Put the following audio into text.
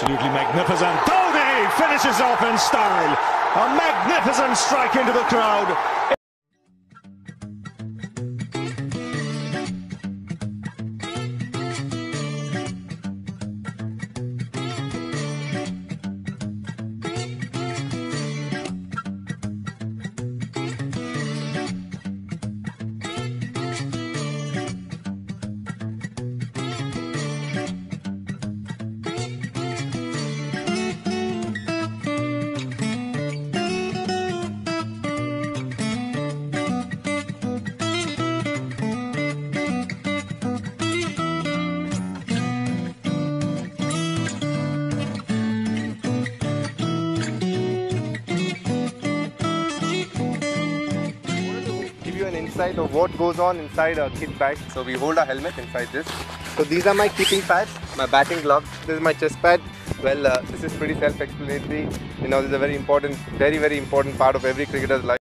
Absolutely magnificent. Dodi finishes off in style. A magnificent strike into the crowd. Give you an insight of what goes on inside a kit bag. So we hold a helmet inside this. So these are my keeping pads, my batting gloves. This is my chest pad. Well, uh, this is pretty self-explanatory. You know, this is a very important, very, very important part of every cricketer's life.